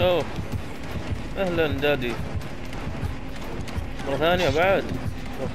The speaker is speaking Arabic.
أوه. أهلا دادي. مرة ثانية بعد. أوه.